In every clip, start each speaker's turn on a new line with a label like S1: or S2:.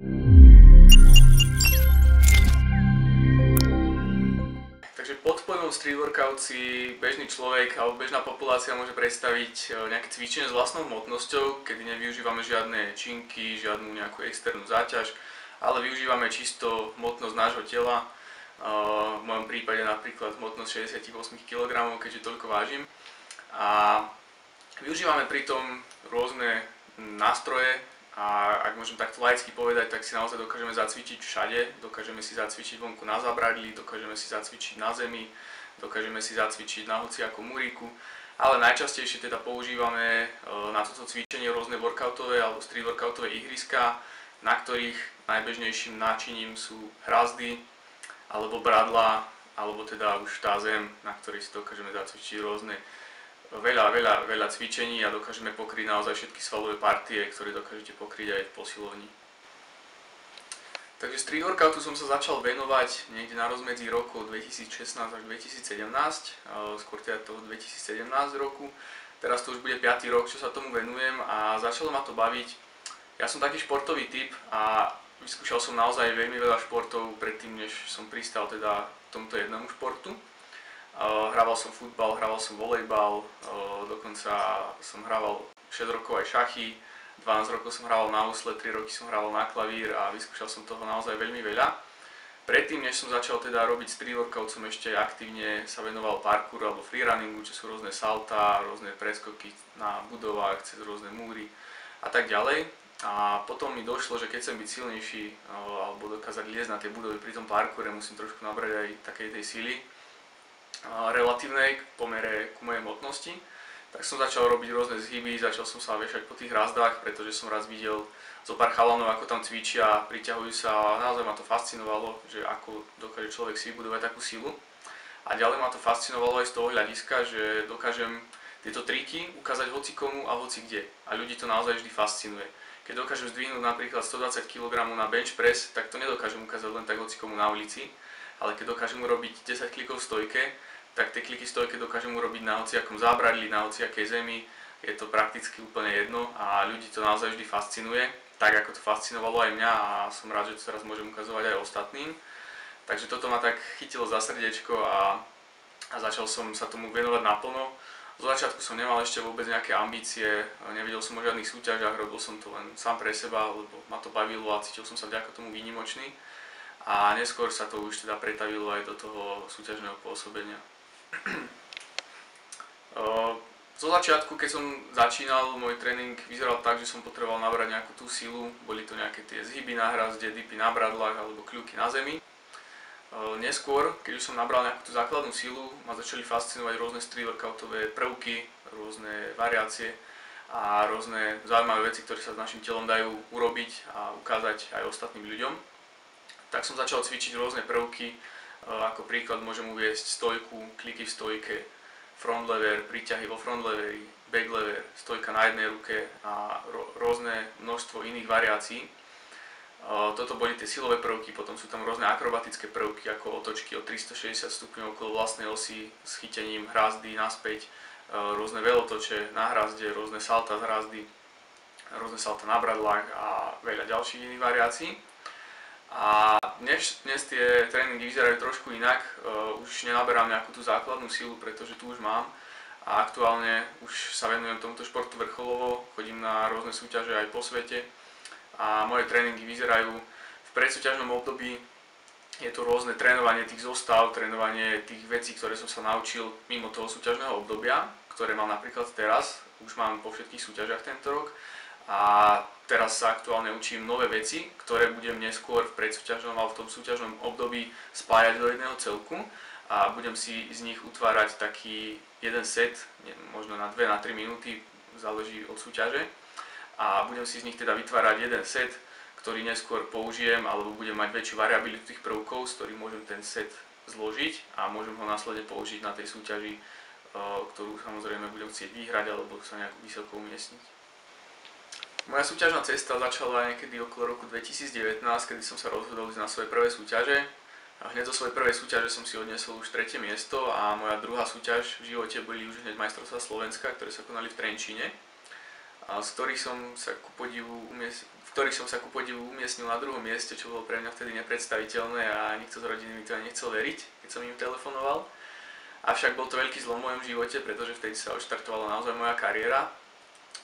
S1: Takže pod pojmom street workout si bežný človek alebo bežná populácia môže predstaviť e, nejaké cvičenie s vlastnou hmotnosťou, kedy nevyužívame žiadne činky, žiadnu nejakú externú záťaž, ale využívame čisto hmotnosť nášho tela, v mojom prípade napríklad hmotnosť 68 kg, keďže toľko vážim. A využívame pritom rôzne nástroje a ak môžem takto laicky povedať, tak si naozaj dokážeme zacvičiť všade, dokážeme si zacvičiť vonku na zabradli, dokážeme si zacvičiť na zemi, dokážeme si zacvičiť na hociakom múriku, ale najčastejšie teda používame e, na toto cvičenie rôzne workoutové alebo street workoutové ihriska, na ktorých najbežnejším náčiním sú hrazdy, alebo bradla, alebo teda už tá zem, na ktorej si dokážeme zacvičiť rôzne veľa, veľa, veľa cvičení a dokážeme pokryť naozaj všetky svalové partie, ktoré dokážete pokryť aj v posilovni. Takže street workoutu som sa začal venovať niekde na rozmedzi rokov 2016 až 2017, skôr teda toho 2017 roku. Teraz to už bude 5. rok, čo sa tomu venujem a začalo ma to baviť. Ja som taký športový typ a Vyskúšal som naozaj veľmi veľa športov predtým, než som pristal teda tomto jednému športu. Hrával som futbal, hrával som volejbal, dokonca som hrával 6 rokov aj šachy, 12 rokov som hrával na úsle, 3 roky som hrával na klavír a vyskúšal som toho naozaj veľmi veľa. Predtým, než som začal teda robiť street workout, som ešte aktívne sa venoval parkouru alebo freerunningu, čo sú rôzne salta, rôzne preskoky na budovách, cez rôzne múry a tak ďalej. A potom mi došlo, že keď chcem byť silnejší alebo dokázať liezť na tie budovy pri tom parkoure, musím trošku nabrať aj takej tej síly relatívnej k pomere ku mojej hmotnosti. Tak som začal robiť rôzne zhyby, začal som sa viešať po tých razdách, pretože som raz videl zo pár chalanov, ako tam cvičia, priťahujú sa a naozaj ma to fascinovalo, že ako dokáže človek si vybudovať takú silu. A ďalej ma to fascinovalo aj z toho hľadiska, že dokážem tieto triky ukázať hoci komu a hoci kde. A ľudí to naozaj vždy fascinuje keď dokážem zdvihnúť napríklad 120 kg na bench press, tak to nedokážem ukázať len tak hocikomu na ulici, ale keď dokážem urobiť 10 klikov v stojke, tak tie kliky v stojke dokážem urobiť na hociakom zábradli, na hociakej zemi, je to prakticky úplne jedno a ľudí to naozaj vždy fascinuje, tak ako to fascinovalo aj mňa a som rád, že to teraz môžem ukazovať aj ostatným. Takže toto ma tak chytilo za srdiečko a, a začal som sa tomu venovať naplno. Z začiatku som nemal ešte vôbec nejaké ambície, nevedel som o žiadnych súťažiach, robil som to len sám pre seba, lebo ma to bavilo a cítil som sa vďaka tomu výnimočný. A neskôr sa to už teda pretavilo aj do toho súťažného pôsobenia. Zo začiatku, keď som začínal, môj tréning vyzeral tak, že som potreboval nabrať nejakú tú silu, boli to nejaké tie zhyby na hrazde, dipy na bradlách alebo kľúky na zemi. Neskôr, keď už som nabral nejakú tú základnú silu, ma začali fascinovať rôzne street workoutové prvky, rôzne variácie a rôzne zaujímavé veci, ktoré sa s našim telom dajú urobiť a ukázať aj ostatným ľuďom. Tak som začal cvičiť rôzne prvky, ako príklad môžem uviesť stojku, kliky v stojke, front lever, príťahy vo front leveri, back lever, stojka na jednej ruke a rôzne množstvo iných variácií. Toto boli tie silové prvky, potom sú tam rôzne akrobatické prvky ako otočky o 360 stupňov okolo vlastnej osy s chytením hrazdy naspäť, rôzne velotoče na hrazde, rôzne salta z hrazdy, rôzne salta na bradlách a veľa ďalších iných variácií. A dnes, dnes tie tréningy vyzerajú trošku inak, už nenaberám nejakú tú základnú silu, pretože tu už mám. A aktuálne už sa venujem tomuto športu vrcholovo, chodím na rôzne súťaže aj po svete. A moje tréningy vyzerajú v predsúťažnom období. Je to rôzne trénovanie tých zostav, trénovanie tých vecí, ktoré som sa naučil mimo toho súťažného obdobia, ktoré mám napríklad teraz, už mám po všetkých súťažiach tento rok a teraz sa aktuálne učím nové veci, ktoré budem neskôr v predsúťažnom alebo v tom súťažnom období spájať do jedného celku a budem si z nich utvárať taký jeden set, možno na 2 na 3 minúty, záleží od súťaže a budem si z nich teda vytvárať jeden set, ktorý neskôr použijem alebo budem mať väčšiu variabilitu tých prvkov, z ktorých môžem ten set zložiť a môžem ho následne použiť na tej súťaži, e, ktorú samozrejme budem chcieť vyhrať alebo sa nejak vysoko umiestniť. Moja súťažná cesta začala niekedy okolo roku 2019, kedy som sa rozhodol ísť na svoje prvé súťaže. A hneď zo svojej prvej súťaže som si odnesol už tretie miesto a moja druhá súťaž v živote boli už hneď majstrovstvá Slovenska, ktoré sa konali v Trenčíne a z ktorých som sa ku podivu umies- v ktorých som sa ku podivu umiestnil na druhom mieste, čo bolo pre mňa vtedy nepredstaviteľné a nikto z rodiny mi to nechcel veriť, keď som im telefonoval. Avšak bol to veľký zlom v mojom živote, pretože vtedy sa odštartovala naozaj moja kariéra.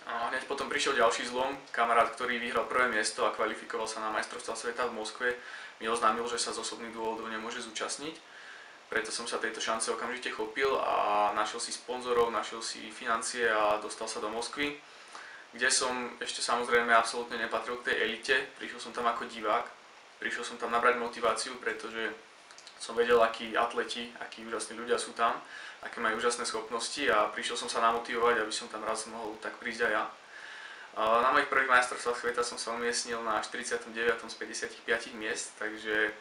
S1: A hneď potom prišiel ďalší zlom, kamarát, ktorý vyhral prvé miesto a kvalifikoval sa na majstrovstvá sveta v Moskve, mi oznámil, že sa z osobných dôvodov nemôže zúčastniť. Preto som sa tejto šance okamžite chopil a našiel si sponzorov, našiel si financie a dostal sa do Moskvy kde som ešte samozrejme absolútne nepatril k tej elite, prišiel som tam ako divák, prišiel som tam nabrať motiváciu, pretože som vedel, akí atleti, akí úžasní ľudia sú tam, aké majú úžasné schopnosti a prišiel som sa namotivovať, aby som tam raz mohol tak prísť aj ja. Na mojich prvých majstrovstvách sveta som sa umiestnil na 49. z 55 miest, takže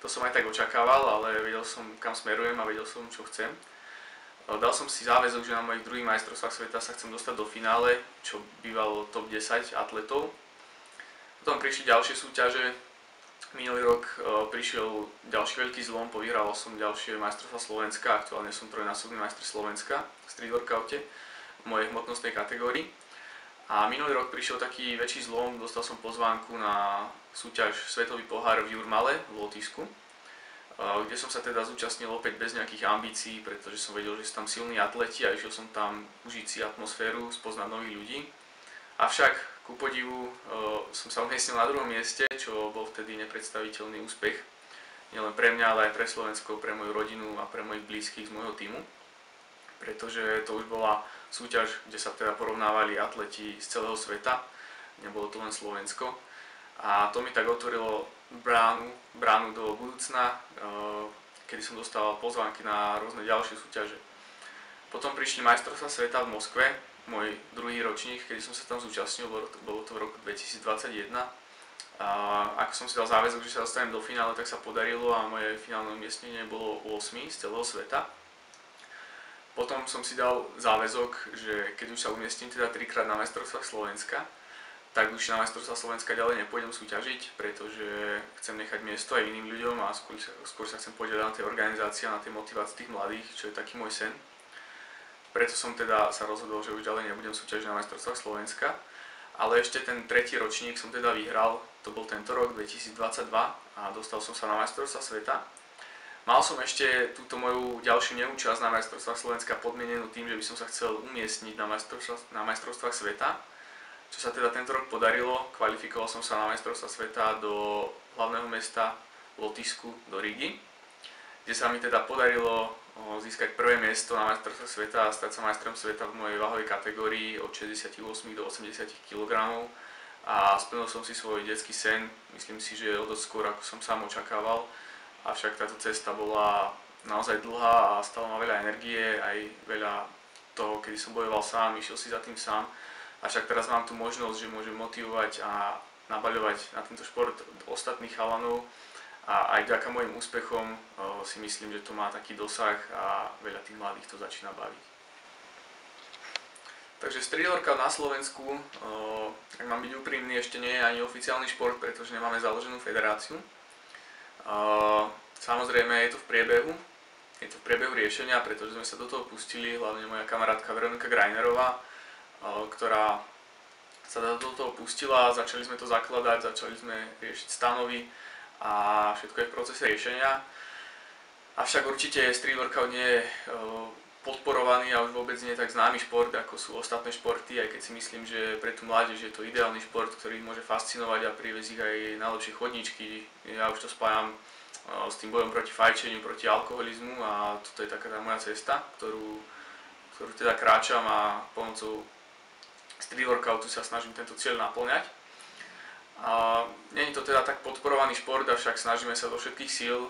S1: to som aj tak očakával, ale vedel som, kam smerujem a vedel som, čo chcem. Dal som si záväzok, že na mojich druhých majstrovstvách sveta sa chcem dostať do finále, čo bývalo top 10 atletov. Potom prišli ďalšie súťaže. Minulý rok e, prišiel ďalší veľký zlom, povyhral som ďalšie majstrovstvá Slovenska, aktuálne som trojnásobný majster Slovenska v street workoute v mojej hmotnostnej kategórii. A minulý rok prišiel taký väčší zlom, dostal som pozvánku na súťaž Svetový pohár v Jurmale v Lotisku kde som sa teda zúčastnil opäť bez nejakých ambícií, pretože som vedel, že sú tam silní atleti a išiel som tam užiť si atmosféru, spoznať nových ľudí. Avšak, ku podivu, som sa umiestnil na druhom mieste, čo bol vtedy nepredstaviteľný úspech. Nielen pre mňa, ale aj pre Slovensko, pre moju rodinu a pre mojich blízkych z môjho týmu. Pretože to už bola súťaž, kde sa teda porovnávali atleti z celého sveta, nebolo to len Slovensko. A to mi tak otvorilo bránu, bránu do budúcna, eh, kedy som dostal pozvánky na rôzne ďalšie súťaže. Potom prišli majstrovstvá sveta v Moskve, môj druhý ročník, kedy som sa tam zúčastnil, bolo to v roku 2021. A ako som si dal záväzok, že sa dostanem do finále, tak sa podarilo a moje finálne umiestnenie bolo 8 z celého sveta. Potom som si dal záväzok, že keď už sa umiestním teda trikrát na majstrovstvách Slovenska, tak už na majstrovstvá Slovenska ďalej nepôjdem súťažiť, pretože chcem nechať miesto aj iným ľuďom a skôr, skôr sa chcem podielať na tej organizácii a na tej motivácii tých mladých, čo je taký môj sen. Preto som teda sa rozhodol, že už ďalej nebudem súťažiť na majstrovstvách Slovenska. Ale ešte ten tretí ročník som teda vyhral, to bol tento rok 2022 a dostal som sa na majstrovstvá sveta. Mal som ešte túto moju ďalšiu neúčasť na majstrovstvách Slovenska podmienenú tým, že by som sa chcel umiestniť na majstrovstvách, na majstrovstvách sveta čo sa teda tento rok podarilo, kvalifikoval som sa na majstrovstva sveta do hlavného mesta Lotisku, do Rigi, kde sa mi teda podarilo získať prvé miesto na majstrovstve sveta a stať sa majstrom sveta v mojej váhovej kategórii od 68 do 80 kg a splnil som si svoj detský sen, myslím si, že o dosť skôr ako som sám očakával, avšak táto cesta bola naozaj dlhá a stala ma veľa energie, aj veľa toho, kedy som bojoval sám, išiel si za tým sám. A však teraz mám tu možnosť, že môžem motivovať a nabaľovať na tento šport ostatných chalanov a aj vďaka mojim úspechom si myslím, že to má taký dosah a veľa tých mladých to začína baviť. Takže street na Slovensku, ak mám byť úprimný, ešte nie je ani oficiálny šport, pretože nemáme založenú federáciu. Samozrejme je to v priebehu, je to v priebehu riešenia, pretože sme sa do toho pustili, hlavne moja kamarátka Veronika Grajnerová, ktorá sa do toho pustila, začali sme to zakladať, začali sme riešiť stanovy a všetko je v procese riešenia. Avšak určite street workout nie je podporovaný a už vôbec nie je tak známy šport, ako sú ostatné športy, aj keď si myslím, že pre tú mládež je to ideálny šport, ktorý môže fascinovať a priviesť ich aj na lepšie chodničky. Ja už to spájam s tým bojom proti fajčeniu, proti alkoholizmu a toto je taká tá moja cesta, ktorú, ktorú teda kráčam a pomocou street workoutu sa snažím tento cieľ naplňať. Je to teda tak podporovaný šport, avšak snažíme sa do všetkých síl. E,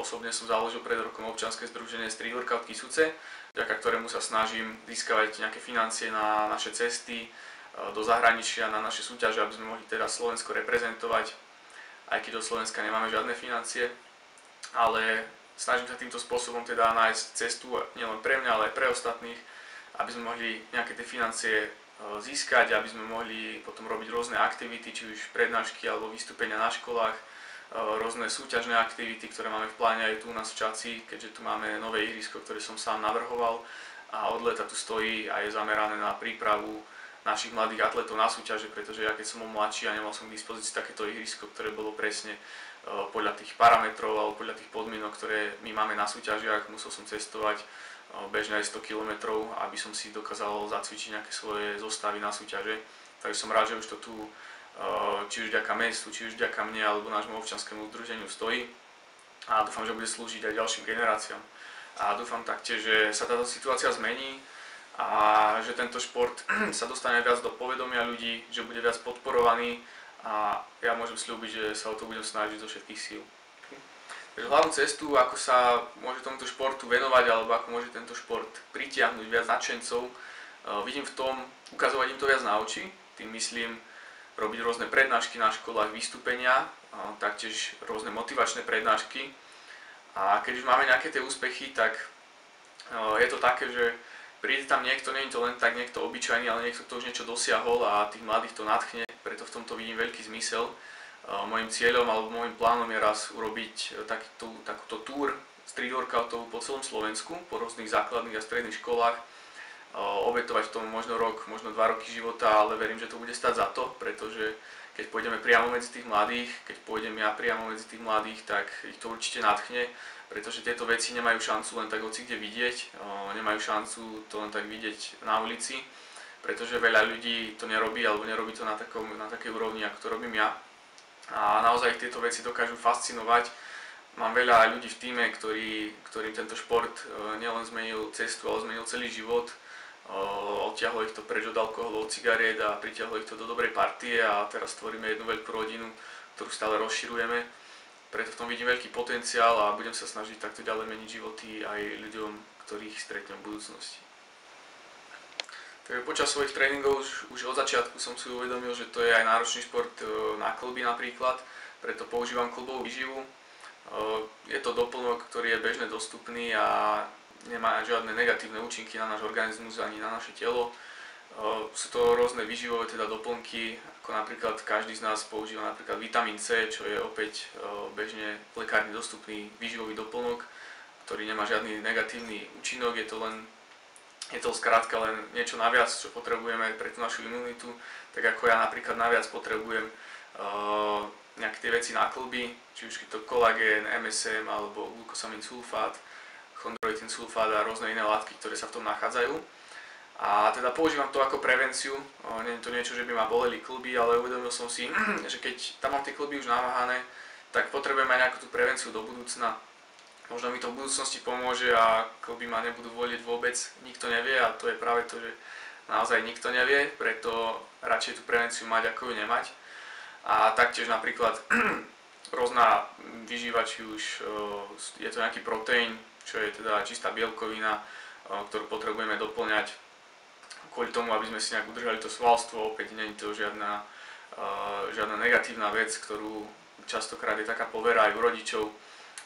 S1: osobne som založil pred rokom občianske združenie Street Workout Kisuce, vďaka ktorému sa snažím získavať nejaké financie na naše cesty e, do zahraničia, na naše súťaže, aby sme mohli teda Slovensko reprezentovať, aj keď do Slovenska nemáme žiadne financie. Ale snažím sa týmto spôsobom teda nájsť cestu nielen pre mňa, ale aj pre ostatných, aby sme mohli nejaké tie financie získať, aby sme mohli potom robiť rôzne aktivity, či už prednášky alebo vystúpenia na školách, e, rôzne súťažné aktivity, ktoré máme v pláne aj tu u nás v Čaci, keďže tu máme nové ihrisko, ktoré som sám navrhoval a od leta tu stojí a je zamerané na prípravu našich mladých atletov na súťaže, pretože ja keď som bol mladší a nemal som k dispozícii takéto ihrisko, ktoré bolo presne podľa tých parametrov alebo podľa tých podmienok, ktoré my máme na súťažiach, musel som cestovať bežne aj 100 km, aby som si dokázal zacvičiť nejaké svoje zostavy na súťaže. Takže som rád, že už to tu či už vďaka mestu, či už vďaka mne alebo nášmu občanskému združeniu stojí a dúfam, že bude slúžiť aj ďalším generáciám. A dúfam taktiež, že sa táto situácia zmení a že tento šport sa dostane viac do povedomia ľudí, že bude viac podporovaný a ja môžem slúbiť, že sa o to budem snažiť zo všetkých síl. Hlavnú cestu, ako sa môže tomuto športu venovať, alebo ako môže tento šport pritiahnuť viac nadšencov, eh, vidím v tom ukazovať im to viac na oči, tým myslím robiť rôzne prednášky na školách, vystúpenia, taktiež rôzne motivačné prednášky. A keď už máme nejaké tie úspechy, tak eh, je to také, že príde tam niekto, nie je to len tak niekto obyčajný, ale niekto, kto už niečo dosiahol a tých mladých to nadchne, preto v tomto vidím veľký zmysel. Mojím cieľom alebo môjim plánom je raz urobiť e, takýto, takúto túr street workoutov po celom Slovensku, po rôznych základných a stredných školách, obetovať v tom možno rok, možno dva roky života, ale verím, že to bude stať za to, pretože keď pôjdeme priamo medzi tých mladých, keď pôjdem ja priamo medzi tých mladých, tak ich to určite nadchne, pretože tieto veci nemajú šancu len tak hoci kde vidieť, nemajú šancu to len tak vidieť na ulici, pretože veľa ľudí to nerobí alebo nerobí to na, takom, na takej úrovni, ako to robím ja a naozaj tieto veci dokážu fascinovať. Mám veľa ľudí v týme, ktorí, ktorým tento šport e, nielen zmenil cestu, ale zmenil celý život. E, odtiahlo ich to preč od alkoholu, od cigariet a pritiahlo ich to do dobrej partie a teraz tvoríme jednu veľkú rodinu, ktorú stále rozširujeme. Preto v tom vidím veľký potenciál a budem sa snažiť takto ďalej meniť životy aj ľuďom, ktorých stretnem v budúcnosti. Takže počas svojich tréningov už, už od začiatku som si uvedomil, že to je aj náročný šport e, na klby napríklad, preto používam klubovú výživu. E, je to doplnok, ktorý je bežne dostupný a nemá žiadne negatívne účinky na náš organizmus ani na naše telo. Sú to rôzne výživové teda doplnky, ako napríklad každý z nás používa napríklad vitamín C, čo je opäť bežne v dostupný výživový doplnok, ktorý nemá žiadny negatívny účinok, je to len je to skrátka len niečo naviac, čo potrebujeme pre tú našu imunitu, tak ako ja napríklad naviac potrebujem uh, nejaké tie veci na klby, či už je to kolagén, MSM alebo glukosamín sulfát, chondroitín sulfát a rôzne iné látky, ktoré sa v tom nachádzajú. A teda používam to ako prevenciu, uh, nie je to niečo, že by ma boleli klby, ale uvedomil som si, že keď tam mám tie klby už namáhané, tak potrebujem aj nejakú tú prevenciu do budúcna, možno mi to v budúcnosti pomôže a kluby ma nebudú voliť vôbec, nikto nevie a to je práve to, že naozaj nikto nevie, preto radšej tú prevenciu mať ako ju nemať. A taktiež napríklad rôzna vyžíva, či už je to nejaký proteín, čo je teda čistá bielkovina, ktorú potrebujeme doplňať kvôli tomu, aby sme si nejak udržali to svalstvo, opäť nie je to žiadna, žiadna negatívna vec, ktorú častokrát je taká povera aj u rodičov,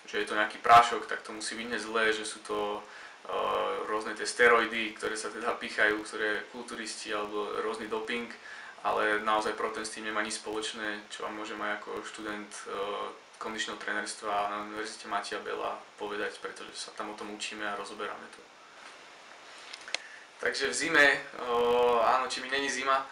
S1: že je to nejaký prášok, tak to musí byť zlé, že sú to uh, rôzne tie steroidy, ktoré sa teda pichajú, ktoré kulturisti alebo rôzny doping, ale naozaj protein s tým nemá nič spoločné, čo vám môžem aj ako študent uh, kondičného trénerstva na Univerzite Matia Bela povedať, pretože sa tam o tom učíme a rozoberáme to. Takže v zime, uh, áno, či mi není zima,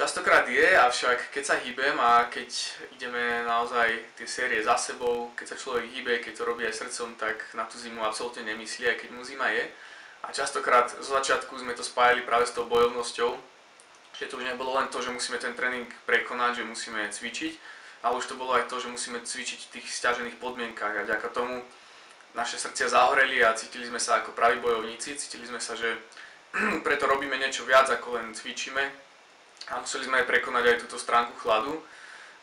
S1: Častokrát je, avšak keď sa hýbem a keď ideme naozaj tie série za sebou, keď sa človek hýbe, keď to robí aj srdcom, tak na tú zimu absolútne nemyslí, aj keď mu zima je. A častokrát zo začiatku sme to spájali práve s tou bojovnosťou, že to už nebolo len to, že musíme ten tréning prekonať, že musíme cvičiť, ale už to bolo aj to, že musíme cvičiť v tých stiažených podmienkach. A vďaka tomu naše srdcia zahoreli a cítili sme sa ako praví bojovníci, cítili sme sa, že preto robíme niečo viac ako len cvičíme, a museli sme aj prekonať aj túto stránku chladu.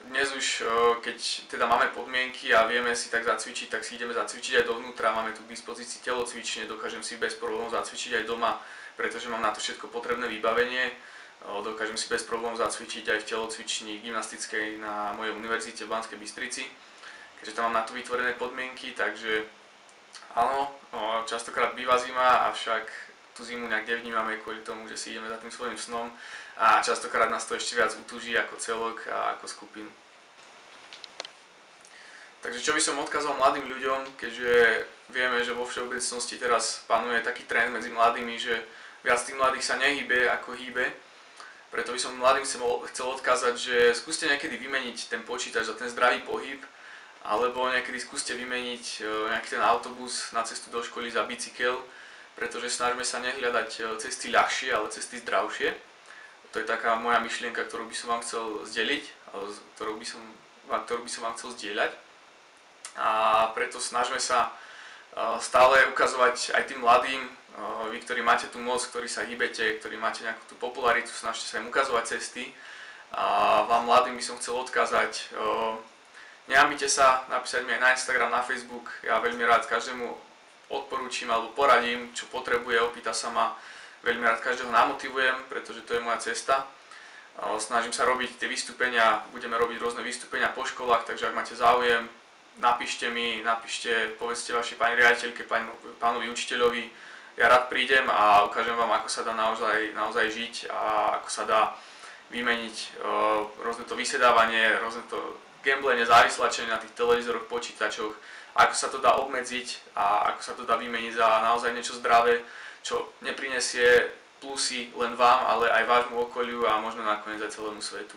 S1: Dnes už, e, keď teda máme podmienky a vieme si tak zacvičiť, tak si ideme zacvičiť aj dovnútra, máme tu k dispozícii telocvične, dokážem si bez problémov zacvičiť aj doma, pretože mám na to všetko potrebné vybavenie. E, dokážem si bez problémov zacvičiť aj v telocvični gymnastickej na mojej univerzite v Banskej Bystrici, keďže tam mám na to vytvorené podmienky, takže áno, e, častokrát býva zima, avšak tú zimu nejak nevnímame kvôli tomu, že si ideme za tým svojim snom a častokrát nás to ešte viac utúži ako celok a ako skupinu. Takže čo by som odkázal mladým ľuďom, keďže vieme, že vo všeobecnosti teraz panuje taký trend medzi mladými, že viac tých mladých sa nehybe ako hýbe, Preto by som mladým chcel, odkázať, že skúste niekedy vymeniť ten počítač za ten zdravý pohyb, alebo niekedy skúste vymeniť e, nejaký ten autobus na cestu do školy za bicykel, pretože snažíme sa nehľadať e, cesty ľahšie, ale cesty zdravšie. To je taká moja myšlienka, ktorú by som vám chcel zdeliť, ktorú by som, ktorú by som vám chcel zdieľať. A preto snažíme sa e, stále ukazovať aj tým mladým, vy, ktorí máte tú moc, ktorí sa hýbete, ktorí máte nejakú tú popularitu, snažte sa im ukazovať cesty. A vám mladým by som chcel odkázať, nehamite sa, napísať mi aj na Instagram, na Facebook, ja veľmi rád každému odporúčim alebo poradím, čo potrebuje, opýta sa ma, veľmi rád každého namotivujem, pretože to je moja cesta. Snažím sa robiť tie vystúpenia, budeme robiť rôzne vystúpenia po školách, takže ak máte záujem, napíšte mi, napíšte, povedzte vašej pani riaditeľke, pánovi učiteľovi, ja rád prídem a ukážem vám, ako sa dá naozaj, naozaj žiť a ako sa dá vymeniť uh, rôzne to vysedávanie, rôzne to gamblenie, závislačenie na tých televízoroch, počítačoch, ako sa to dá obmedziť a ako sa to dá vymeniť za naozaj niečo zdravé, čo neprinesie plusy len vám, ale aj vášmu okoliu a možno nakoniec aj celému svetu.